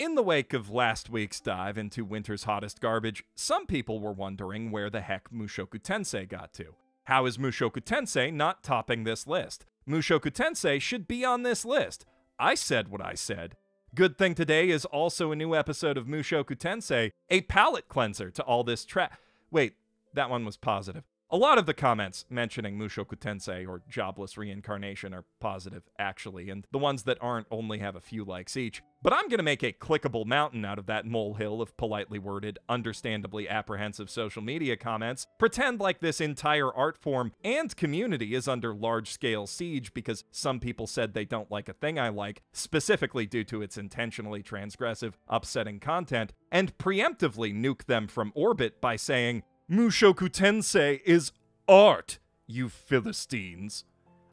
In the wake of last week's dive into winter's hottest garbage, some people were wondering where the heck Mushoku Tensei got to. How is Mushoku Tensei not topping this list? Mushoku Tensei should be on this list. I said what I said. Good thing today is also a new episode of Mushoku Tensei, a palate cleanser to all this tra- Wait, that one was positive. A lot of the comments mentioning Mushoku Tensei or jobless reincarnation are positive, actually, and the ones that aren't only have a few likes each. But I'm gonna make a clickable mountain out of that molehill of politely worded, understandably apprehensive social media comments, pretend like this entire art form and community is under large scale siege because some people said they don't like a thing I like, specifically due to its intentionally transgressive, upsetting content, and preemptively nuke them from orbit by saying, Mushoku Tensei is art, you Philistines.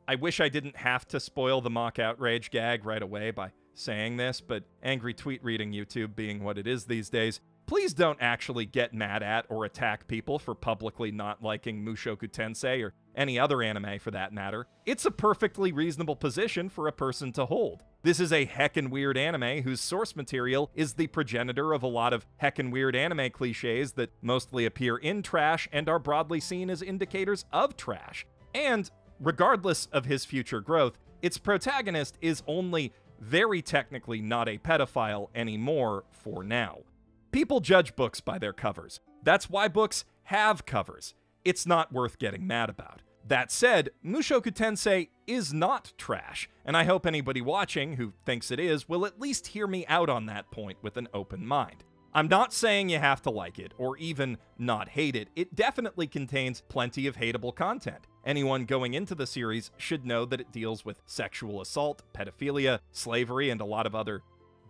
I wish I didn't have to spoil the mock outrage gag right away by saying this, but angry tweet reading YouTube being what it is these days, please don't actually get mad at or attack people for publicly not liking Mushoku Tensei or any other anime for that matter. It's a perfectly reasonable position for a person to hold. This is a heckin' weird anime whose source material is the progenitor of a lot of heckin' weird anime cliches that mostly appear in trash and are broadly seen as indicators of trash. And, regardless of his future growth, its protagonist is only very technically not a pedophile anymore for now. People judge books by their covers. That's why books have covers. It's not worth getting mad about. That said, Mushoku Tensei is not trash, and I hope anybody watching who thinks it is will at least hear me out on that point with an open mind. I'm not saying you have to like it, or even not hate it. It definitely contains plenty of hateable content. Anyone going into the series should know that it deals with sexual assault, pedophilia, slavery, and a lot of other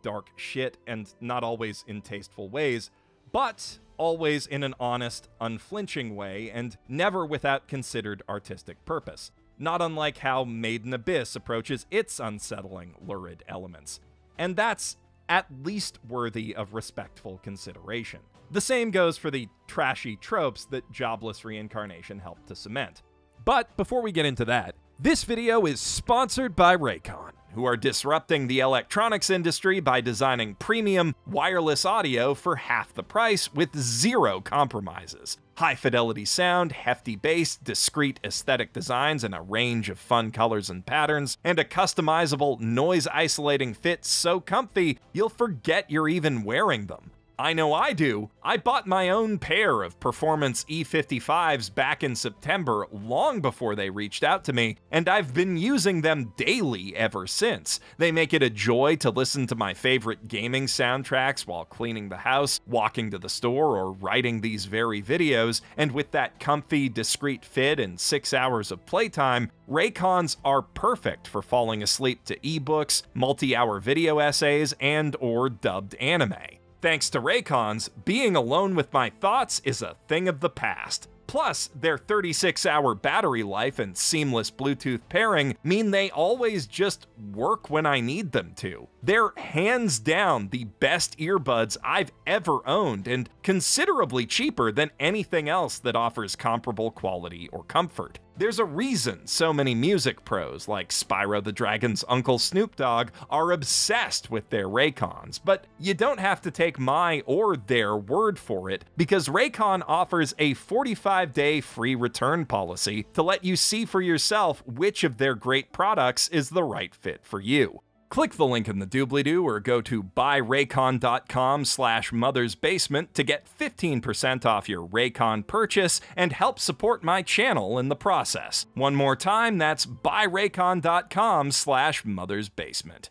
dark shit, and not always in tasteful ways, but always in an honest, unflinching way, and never without considered artistic purpose. Not unlike how Made in Abyss approaches its unsettling, lurid elements. And that's at least worthy of respectful consideration. The same goes for the trashy tropes that Jobless Reincarnation helped to cement. But before we get into that, this video is sponsored by Raycon, who are disrupting the electronics industry by designing premium wireless audio for half the price with zero compromises. High fidelity sound, hefty bass, discreet aesthetic designs and a range of fun colors and patterns, and a customizable noise isolating fit so comfy you'll forget you're even wearing them. I know I do. I bought my own pair of Performance E55s back in September, long before they reached out to me, and I've been using them daily ever since. They make it a joy to listen to my favorite gaming soundtracks while cleaning the house, walking to the store, or writing these very videos, and with that comfy, discreet fit and six hours of playtime, Raycons are perfect for falling asleep to ebooks, multi-hour video essays, and or dubbed anime. Thanks to Raycons, being alone with my thoughts is a thing of the past. Plus, their 36 hour battery life and seamless Bluetooth pairing mean they always just work when I need them to. They're hands down the best earbuds I've ever owned and considerably cheaper than anything else that offers comparable quality or comfort. There's a reason so many music pros like Spyro the Dragon's Uncle Snoop Dogg are obsessed with their Raycons, but you don't have to take my or their word for it because Raycon offers a 45 day free return policy to let you see for yourself which of their great products is the right fit for you. Click the link in the doobly-doo or go to buyraycon.com slash mothersbasement to get 15% off your Raycon purchase and help support my channel in the process. One more time, that's buyraycon.com slash mothersbasement.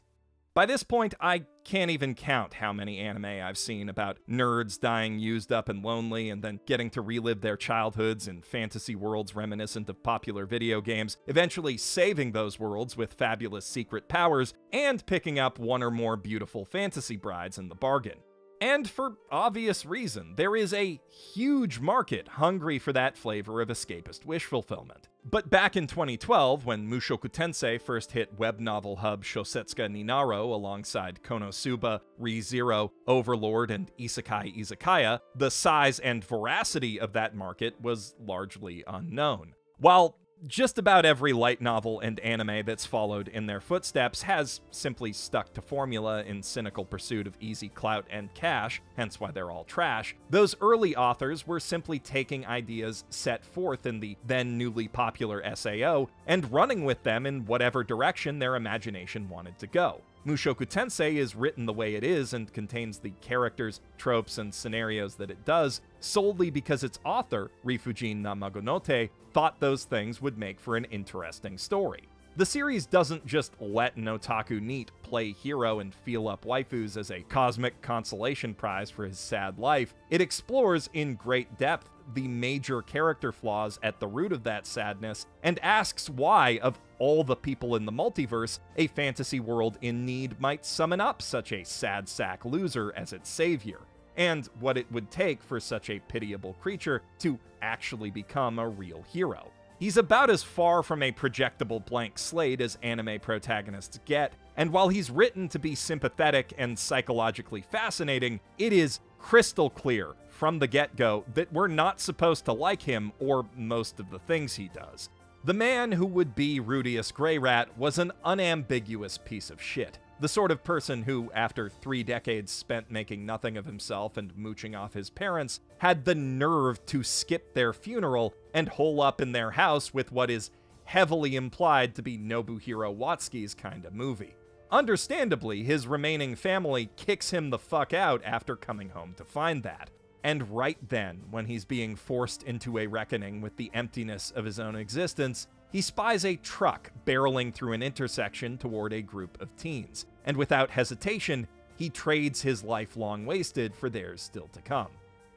By this point, I can't even count how many anime I've seen about nerds dying used up and lonely and then getting to relive their childhoods in fantasy worlds reminiscent of popular video games, eventually saving those worlds with fabulous secret powers and picking up one or more beautiful fantasy brides in the bargain. And for obvious reason, there is a huge market hungry for that flavor of escapist wish fulfillment. But back in 2012, when Mushoku Tensei first hit web novel hub Shosetsuka ni Narou alongside Konosuba, ReZero, Overlord, and Isekai Izakaya, the size and voracity of that market was largely unknown. While Just about every light novel and anime that's followed in their footsteps has simply stuck to formula in cynical pursuit of easy clout and cash, hence why they're all trash. Those early authors were simply taking ideas set forth in the then newly popular SAO and running with them in whatever direction their imagination wanted to go. Mushoku Tensei is written the way it is and contains the characters, tropes, and scenarios that it does solely because its author, Rifujin na Magonote, thought those things would make for an interesting story. The series doesn't just let an otaku NEET play hero and feel up waifus as a cosmic consolation prize for his sad life, it explores in great depth the major character flaws at the root of that sadness and asks why, of all the people in the multiverse, a fantasy world in need might summon up such a sad sack loser as its savior, and what it would take for such a pitiable creature to actually become a real hero. He's about as far from a projectable blank slate as anime protagonists get, and while he's written to be sympathetic and psychologically fascinating, it is crystal clear from the get go that we're not supposed to like him or most of the things he does. The man who would be Rudeus Greyrat was an unambiguous piece of shit. The sort of person who, after three decades spent making nothing of himself and mooching off his parents, had the nerve to skip their funeral and hole up in their house with what is heavily implied to be Nobuhiro Watsuki's kind of movie. Understandably, his remaining family kicks him the fuck out after coming home to find that. And right then, when he's being forced into a reckoning with the emptiness of his own existence, he spies a truck barreling through an intersection toward a group of teens, and without hesitation, he trades his life long wasted for theirs still to come.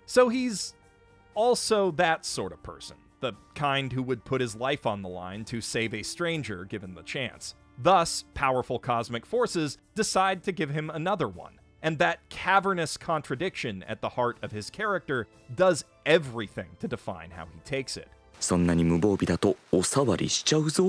So he's also that sort of person, the kind who would put his life on the line to save a stranger given the chance. Thus, powerful cosmic forces decide to give him another one, and that cavernous contradiction at the heart of his character does everything to define how he takes it. そんなに無防備だとお触りしちゃうぞ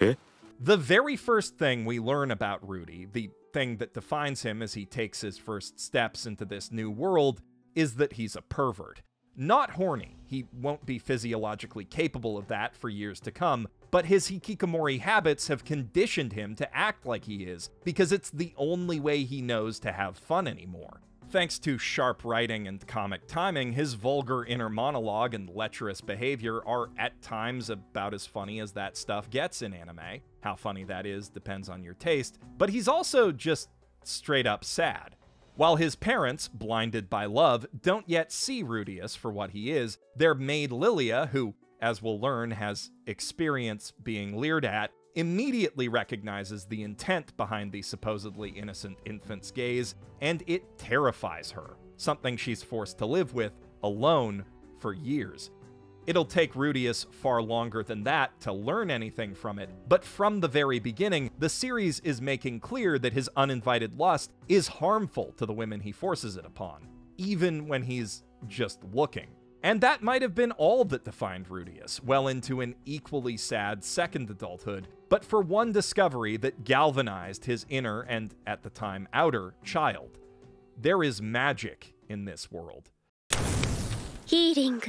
え The very first thing we learn about Rudy, the thing that defines him as he takes his first steps into this new world, is that he's a pervert. Not horny, he won't be physiologically capable of that for years to come, but his hikikomori habits have conditioned him to act like he is, because it's the only way he knows to have fun anymore. Thanks to sharp writing and comic timing, his vulgar inner monologue and lecherous behavior are at times about as funny as that stuff gets in anime. How funny that is depends on your taste, but he's also just straight up sad. While his parents, blinded by love, don't yet see Rudeus for what he is, their maid Lilia, who as we'll learn, has experience being leered at, immediately recognizes the intent behind the supposedly innocent infant's gaze, and it terrifies her, something she's forced to live with alone for years. It'll take Rudeus far longer than that to learn anything from it, but from the very beginning, the series is making clear that his uninvited lust is harmful to the women he forces it upon, even when he's just looking. And that might have been all that defined Rudeus, well into an equally sad second adulthood, but for one discovery that galvanized his inner and, at the time, outer child. There is magic in this world. Healing.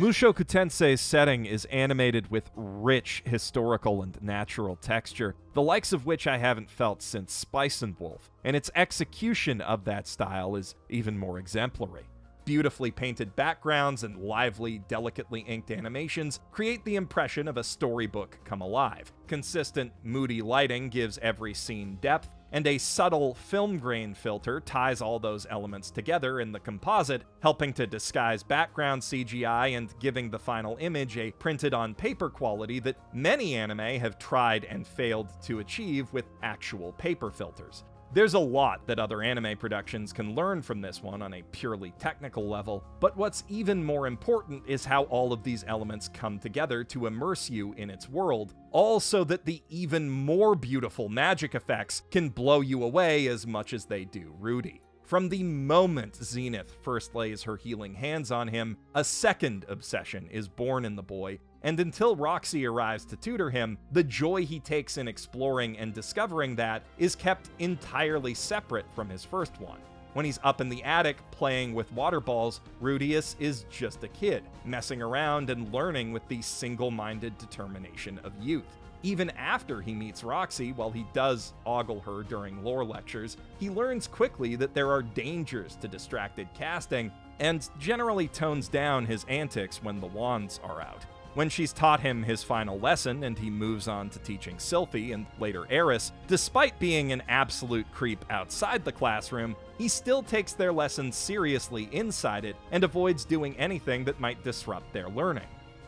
Mushoku Tensei's setting is animated with rich historical and natural texture, the likes of which I haven't felt since Spice and Wolf, and its execution of that style is even more exemplary. Beautifully painted backgrounds and lively, delicately inked animations create the impression of a storybook come alive. Consistent, moody lighting gives every scene depth, and a subtle film grain filter ties all those elements together in the composite, helping to disguise background CGI and giving the final image a printed on paper quality that many anime have tried and failed to achieve with actual paper filters. There's a lot that other anime productions can learn from this one on a purely technical level, but what's even more important is how all of these elements come together to immerse you in its world, all so that the even more beautiful magic effects can blow you away as much as they do Rudy. From the moment Zenith first lays her healing hands on him, a second obsession is born in the boy, and until Roxy arrives to tutor him, the joy he takes in exploring and discovering that is kept entirely separate from his first one. When he's up in the attic playing with water balls, Rudeus is just a kid, messing around and learning with the single minded determination of youth. Even after he meets Roxy, while he does ogle her during lore lectures, he learns quickly that there are dangers to distracted casting and generally tones down his antics when the wands are out. When she's taught him his final lesson and he moves on to teaching Sylphie and later Eris, despite being an absolute creep outside the classroom, he still takes their lessons seriously inside it and avoids doing anything that might disrupt their learning.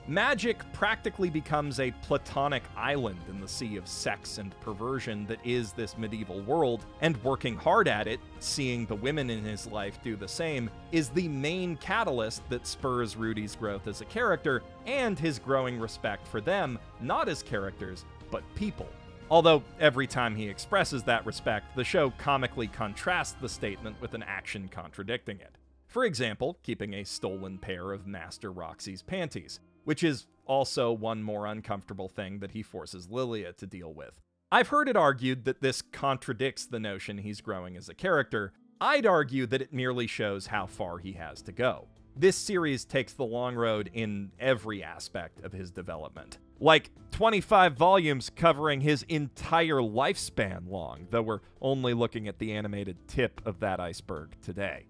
Magic practically becomes a platonic island in the sea of sex and perversion that is this medieval world, and working hard at it, seeing the women in his life do the same, is the main catalyst that spurs Rudy's growth as a character and his growing respect for them, not as characters, but people. Although every time he expresses that respect, the show comically contrasts the statement with an action contradicting it. For example, keeping a stolen pair of Master Roxy's panties which is also one more uncomfortable thing that he forces Lilia to deal with. I've heard it argued that this contradicts the notion he's growing as a character. I'd argue that it merely shows how far he has to go. This series takes the long road in every aspect of his development. Like 25 volumes covering his entire lifespan long, though we're only looking at the animated tip of that iceberg today.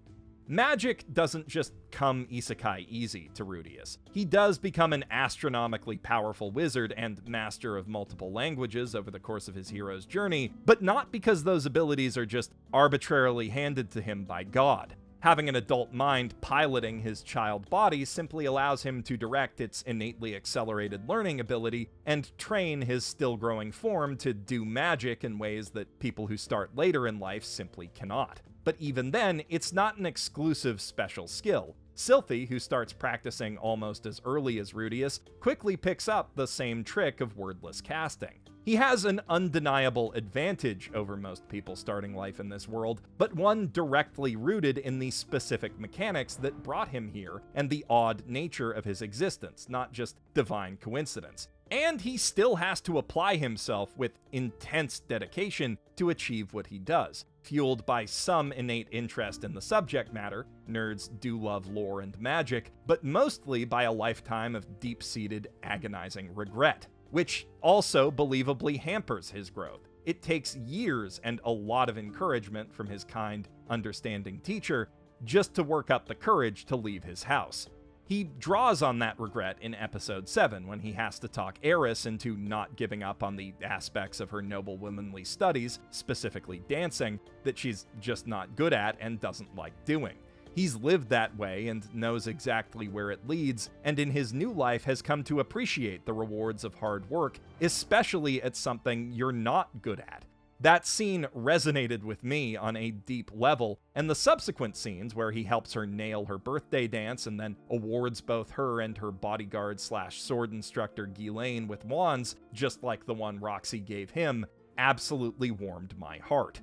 Magic doesn't just come isekai easy to Rudeus. He does become an astronomically powerful wizard and master of multiple languages over the course of his hero's journey, but not because those abilities are just arbitrarily handed to him by God. Having an adult mind piloting his child body simply allows him to direct its innately accelerated learning ability and train his still growing form to do magic in ways that people who start later in life simply cannot. But even then, it's not an exclusive special skill. Sylphie, who starts practicing almost as early as Rudeus, quickly picks up the same trick of wordless casting. He has an undeniable advantage over most people starting life in this world, but one directly rooted in the specific mechanics that brought him here and the odd nature of his existence, not just divine coincidence. And he still has to apply himself with intense dedication to achieve what he does fueled by some innate interest in the subject matter, nerds do love lore and magic, but mostly by a lifetime of deep seated, agonizing regret, which also believably hampers his growth. It takes years and a lot of encouragement from his kind, understanding teacher just to work up the courage to leave his house. He draws on that regret in episode 7 when he has to talk Eris into not giving up on the aspects of her noble womanly studies, specifically dancing, that she's just not good at and doesn't like doing. He's lived that way and knows exactly where it leads, and in his new life has come to appreciate the rewards of hard work, especially at something you're not good at. That scene resonated with me on a deep level, and the subsequent scenes where he helps her nail her birthday dance and then awards both her and her bodyguard slash sword instructor Ghislaine with wands, just like the one Roxy gave him, absolutely warmed my heart.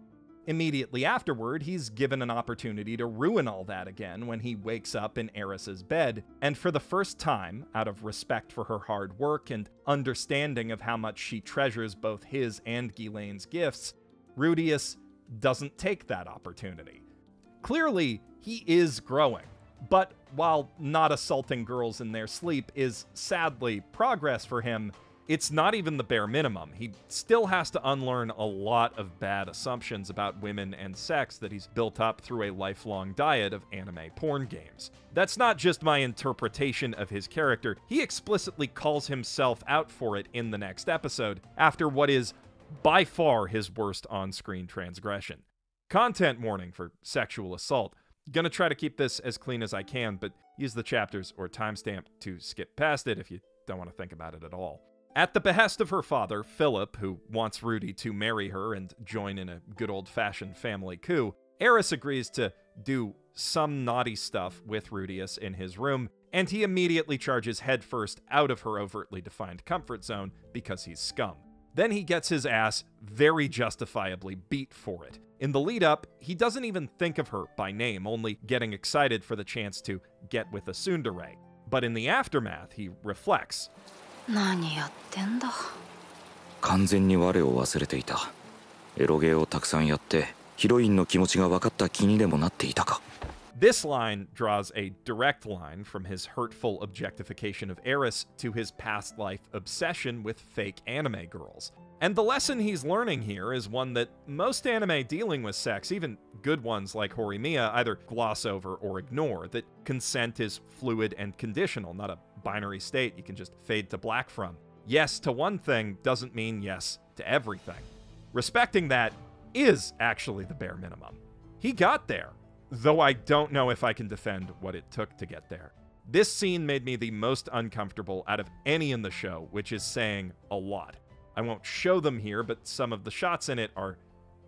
Immediately afterward, he's given an opportunity to ruin all that again when he wakes up in Eris's bed, and for the first time, out of respect for her hard work and understanding of how much she treasures both his and Ghislaine's gifts, Rudeus doesn't take that opportunity. Clearly, he is growing, but while not assaulting girls in their sleep is sadly progress for him, it's not even the bare minimum. He still has to unlearn a lot of bad assumptions about women and sex that he's built up through a lifelong diet of anime porn games. That's not just my interpretation of his character, he explicitly calls himself out for it in the next episode, after what is by far his worst on screen transgression. Content warning for sexual assault. Gonna try to keep this as clean as I can, but use the chapters or timestamp to skip past it if you don't want to think about it at all. At the behest of her father, Philip, who wants Rudy to marry her and join in a good old fashioned family coup, Eris agrees to do some naughty stuff with Rudeus in his room, and he immediately charges headfirst out of her overtly defined comfort zone because he's scum. Then he gets his ass very justifiably beat for it. In the lead up, he doesn't even think of her by name, only getting excited for the chance to get with a tsundere. But in the aftermath, he reflects 何やってんだ完全に我を忘れていたエロゲーをたくさんやってヒロインの気持ちが分かった気にでもなっていたか This line draws a direct line from his hurtful objectification of Eris to his past life obsession with fake anime girls. And the lesson he's learning here is one that most anime dealing with sex, even good ones like Horimiya, either gloss over or ignore that consent is fluid and conditional, not a binary state you can just fade to black from. Yes to one thing doesn't mean yes to everything. Respecting that is actually the bare minimum. He got there, though I don't know if I can defend what it took to get there. This scene made me the most uncomfortable out of any in the show, which is saying a lot. I won't show them here, but some of the shots in it are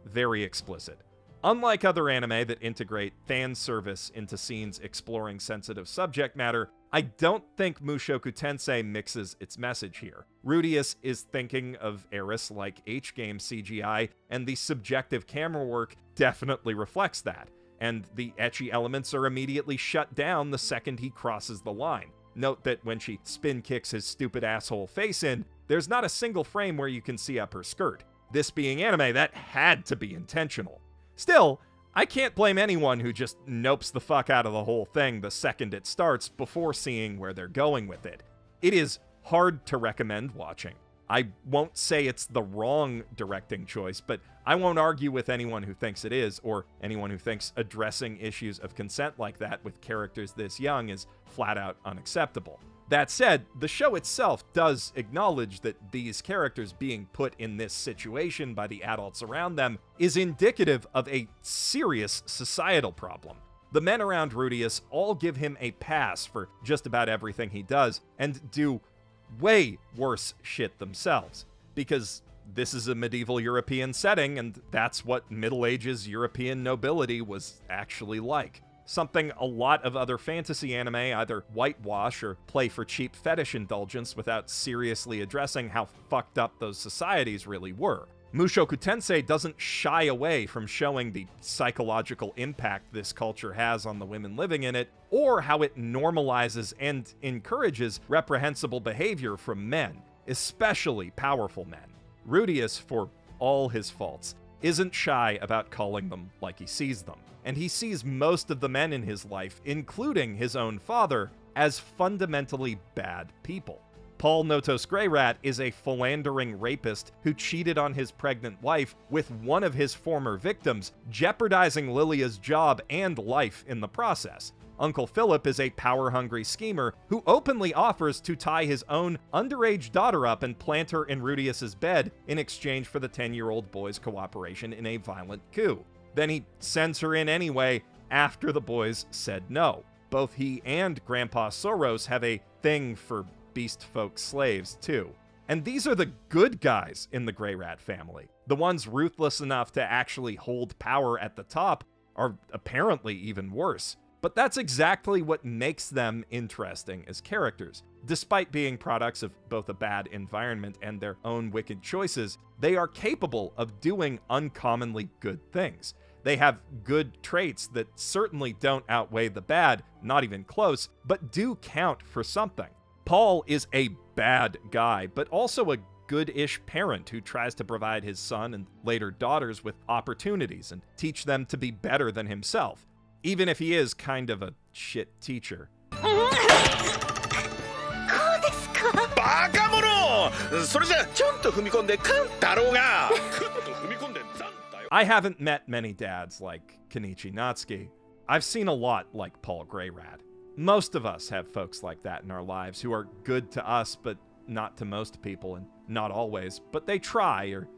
very explicit. Unlike other anime that integrate fan service into scenes exploring sensitive subject matter, I don't think Mushoku Tensei mixes its message here. Rudeus is thinking of Eris like H game CGI, and the subjective camera work definitely reflects that. And the ecchi elements are immediately shut down the second he crosses the line. Note that when she spin kicks his stupid asshole face in, there's not a single frame where you can see up her skirt. This being anime, that had to be intentional. Still, I can't blame anyone who just nopes the fuck out of the whole thing the second it starts before seeing where they're going with it. It is hard to recommend watching. I won't say it's the wrong directing choice, but I won't argue with anyone who thinks it is, or anyone who thinks addressing issues of consent like that with characters this young is flat out unacceptable. That said, the show itself does acknowledge that these characters being put in this situation by the adults around them is indicative of a serious societal problem. The men around Rudeus all give him a pass for just about everything he does, and do way worse shit themselves. Because this is a medieval European setting, and that's what Middle Ages European nobility was actually like something a lot of other fantasy anime either whitewash or play for cheap fetish indulgence without seriously addressing how fucked up those societies really were. Mushoku Tensei doesn't shy away from showing the psychological impact this culture has on the women living in it, or how it normalizes and encourages reprehensible behavior from men, especially powerful men. Rudeus, for all his faults, isn't shy about calling them like he sees them and he sees most of the men in his life, including his own father, as fundamentally bad people. Paul Notos Greyrat is a philandering rapist who cheated on his pregnant wife with one of his former victims, jeopardizing Lilia's job and life in the process. Uncle Philip is a power hungry schemer who openly offers to tie his own underage daughter up and plant her in Rudeus's bed in exchange for the 10 year old boy's cooperation in a violent coup. Then he sends her in anyway after the boys said no. Both he and Grandpa Sauros have a thing for beast folk slaves, too. And these are the good guys in the Greyrat family. The ones ruthless enough to actually hold power at the top are apparently even worse. But that's exactly what makes them interesting as characters. Despite being products of both a bad environment and their own wicked choices, they are capable of doing uncommonly good things. They have good traits that certainly don't outweigh the bad, not even close, but do count for something. Paul is a bad guy, but also a good ish parent who tries to provide his son and later daughters with opportunities and teach them to be better than himself, even if he is kind of a shit teacher. I haven't met many dads like Kenichi Natsuki. I've seen a lot like Paul Greyrat. Most of us have folks like that in our lives who are good to us, but not to most people, and not always, but they try, or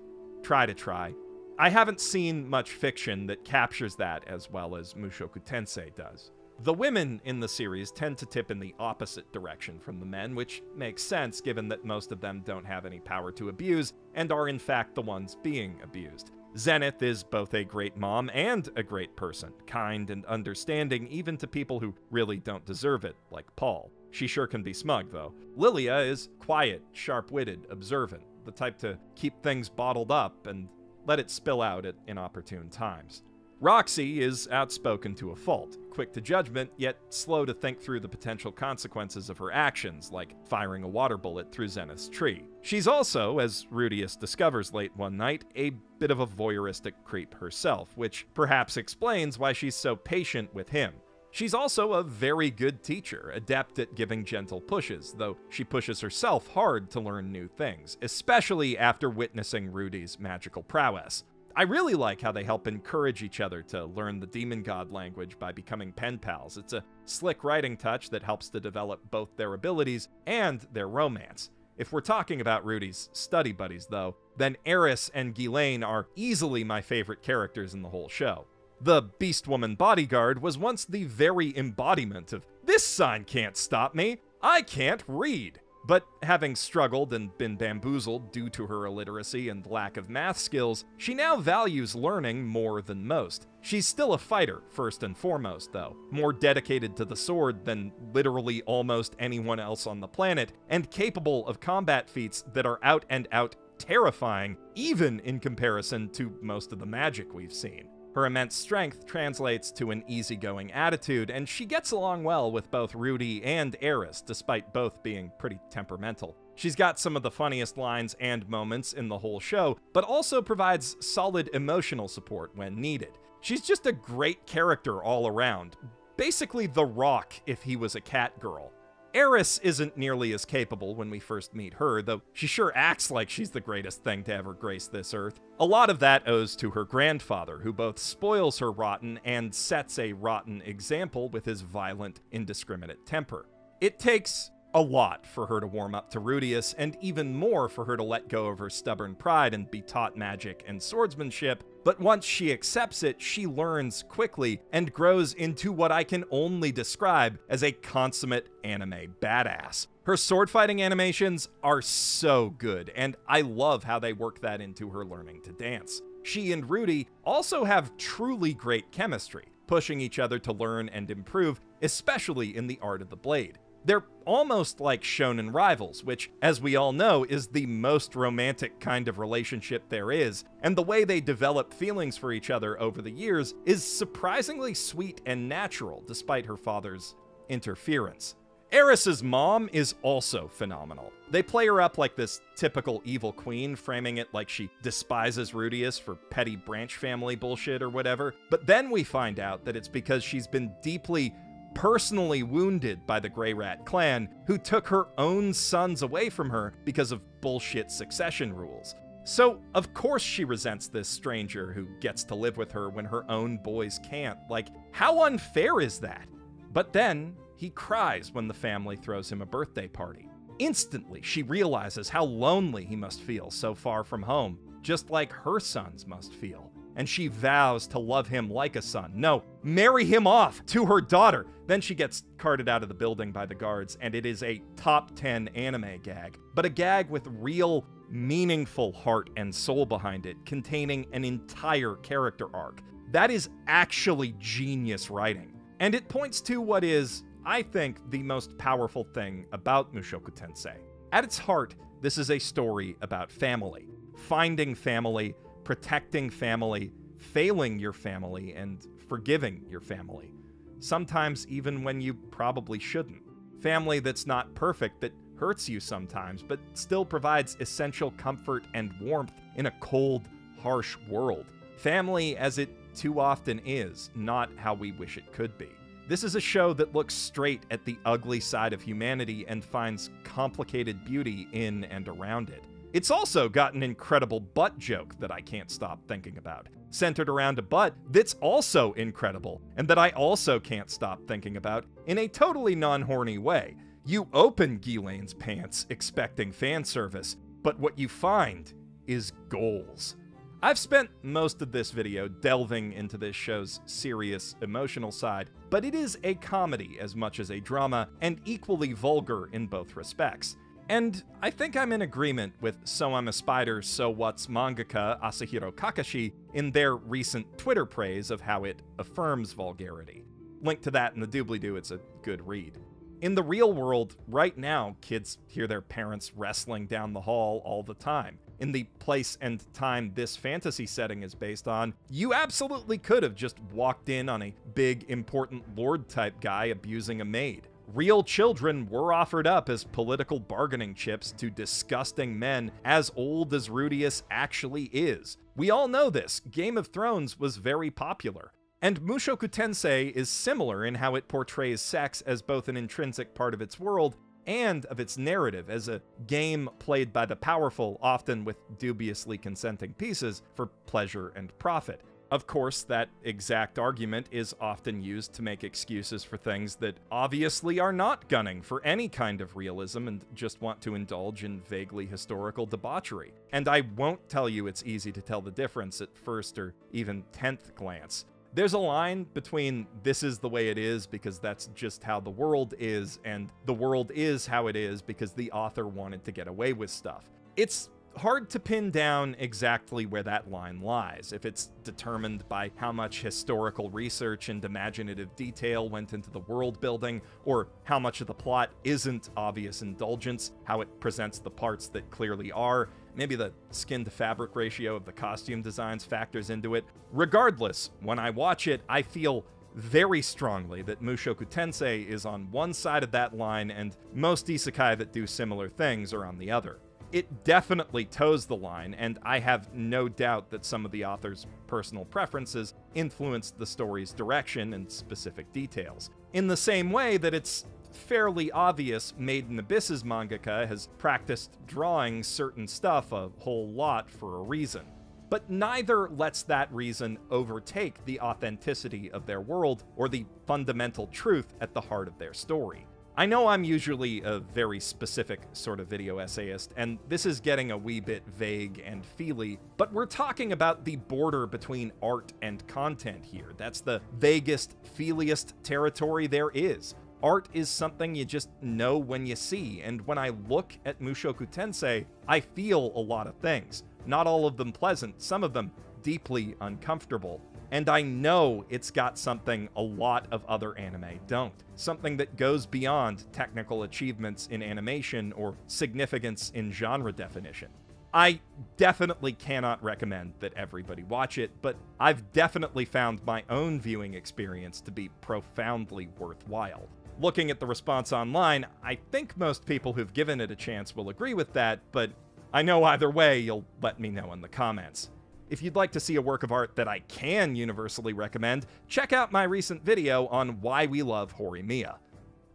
try to try. I haven't seen much fiction that captures that as well as Mushoku Tensei does. The women in the series tend to tip in the opposite direction from the men, which makes sense given that most of them don't have any power to abuse and are in fact the ones being abused. Zenith is both a great mom and a great person, kind and understanding even to people who really don't deserve it, like Paul. She sure can be smug, though. Lilia is quiet, sharp witted, observant, the type to keep things bottled up and let it spill out at inopportune times. Roxy is outspoken to a fault, quick to judgment, yet slow to think through the potential consequences of her actions, like firing a water bullet through Zenith's tree. She's also, as Rudeus discovers late one night, a bit of a voyeuristic creep herself, which perhaps explains why she's so patient with him. She's also a very good teacher, adept at giving gentle pushes, though she pushes herself hard to learn new things, especially after witnessing Rudy's magical prowess. I really like how they help encourage each other to learn the demon god language by becoming pen pals. It's a slick writing touch that helps to develop both their abilities and their romance. If we're talking about Rudy's study buddies, though, then Eris and Ghislaine are easily my favorite characters in the whole show. The Beast Woman bodyguard was once the very embodiment of this sign can't stop me, I can't read. But having struggled and been bamboozled due to her illiteracy and lack of math skills, she now values learning more than most. She's still a fighter, first and foremost, though, more dedicated to the sword than literally almost anyone else on the planet, and capable of combat feats that are out and out terrifying, even in comparison to most of the magic we've seen. Her immense strength translates to an easygoing attitude, and she gets along well with both Rudy and Eris, despite both being pretty temperamental. She's got some of the funniest lines and moments in the whole show, but also provides solid emotional support when needed. She's just a great character all around. Basically, The Rock if he was a cat girl. Eris isn't nearly as capable when we first meet her, though she sure acts like she's the greatest thing to ever grace this earth. A lot of that owes to her grandfather, who both spoils her rotten and sets a rotten example with his violent, indiscriminate temper. It takes a lot for her to warm up to Rudeus, and even more for her to let go of her stubborn pride and be taught magic and swordsmanship. But once she accepts it, she learns quickly and grows into what I can only describe as a consummate anime badass. Her sword fighting animations are so good, and I love how they work that into her learning to dance. She and Rudy also have truly great chemistry, pushing each other to learn and improve, especially in the art of the blade. They're almost like shonen rivals, which, as we all know, is the most romantic kind of relationship there is, and the way they develop feelings for each other over the years is surprisingly sweet and natural, despite her father's interference. Eris's mom is also phenomenal. They play her up like this typical evil queen, framing it like she despises Rudeus for petty branch family bullshit or whatever. But then we find out that it's because she's been deeply personally wounded by the Greyrat clan, who took her own sons away from her because of bullshit succession rules. So, of course, she resents this stranger who gets to live with her when her own boys can't. Like, how unfair is that? But then, he cries when the family throws him a birthday party. Instantly, she realizes how lonely he must feel so far from home, just like her sons must feel and she vows to love him like a son. No, marry him off to her daughter. Then she gets carted out of the building by the guards, and it is a top 10 anime gag, but a gag with real, meaningful heart and soul behind it, containing an entire character arc. That is actually genius writing. And it points to what is, I think, the most powerful thing about Mushoku Tensei. At its heart, this is a story about family, finding family, protecting family, failing your family, and forgiving your family. Sometimes even when you probably shouldn't. Family that's not perfect, that hurts you sometimes, but still provides essential comfort and warmth in a cold, harsh world. Family as it too often is, not how we wish it could be. This is a show that looks straight at the ugly side of humanity and finds complicated beauty in and around it. It's also got an incredible butt joke that I can't stop thinking about, centered around a butt that's also incredible, and that I also can't stop thinking about in a totally non horny way. You open Ghislaine's pants expecting fan service, but what you find is goals. I've spent most of this video delving into this show's serious, emotional side, but it is a comedy as much as a drama, and equally vulgar in both respects. And I think I'm in agreement with So I'm a Spider, So What's mangaka Asahiro Kakashi in their recent Twitter praise of how it affirms vulgarity. Link to that in the doobly doo, it's a good read. In the real world, right now, kids hear their parents wrestling down the hall all the time. In the place and time this fantasy setting is based on, you absolutely could have just walked in on a big, important lord type guy abusing a maid. Real children were offered up as political bargaining chips to disgusting men as old as Rudeus actually is. We all know this. Game of Thrones was very popular. And Mushoku Tensei is similar in how it portrays sex as both an intrinsic part of its world and of its narrative as a game played by the powerful, often with dubiously consenting pieces, for pleasure and profit. Of course, that exact argument is often used to make excuses for things that obviously are not gunning for any kind of realism and just want to indulge in vaguely historical debauchery. And I won't tell you it's easy to tell the difference at first or even tenth glance. There's a line between this is the way it is because that's just how the world is, and the world is how it is because the author wanted to get away with stuff. It's hard to pin down exactly where that line lies, if it's determined by how much historical research and imaginative detail went into the world building, or how much of the plot isn't obvious indulgence, how it presents the parts that clearly are, maybe the skin to fabric ratio of the costume designs factors into it. Regardless, when I watch it, I feel very strongly that Mushoku Tensei is on one side of that line and most isekai that do similar things are on the other it definitely toes the line, and I have no doubt that some of the author's personal preferences influenced the story's direction and specific details. In the same way that it's fairly obvious Made in Abyss's mangaka has practiced drawing certain stuff a whole lot for a reason. But neither lets that reason overtake the authenticity of their world or the fundamental truth at the heart of their story. I know I'm usually a very specific sort of video essayist, and this is getting a wee bit vague and feely, but we're talking about the border between art and content here. That's the vaguest, feeliest territory there is. Art is something you just know when you see, and when I look at Mushoku Tensei, I feel a lot of things. Not all of them pleasant, some of them deeply uncomfortable. And I know it's got something a lot of other anime don't. Something that goes beyond technical achievements in animation or significance in genre definition. I definitely cannot recommend that everybody watch it, but I've definitely found my own viewing experience to be profoundly worthwhile. Looking at the response online, I think most people who've given it a chance will agree with that, but I know either way you'll let me know in the comments. If you'd like to see a work of art that I can universally recommend, check out my recent video on why we love Horimiya.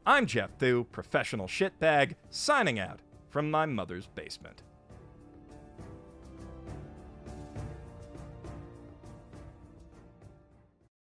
I'm Geoff Thew, professional shitbag, signing out from my mother's basement.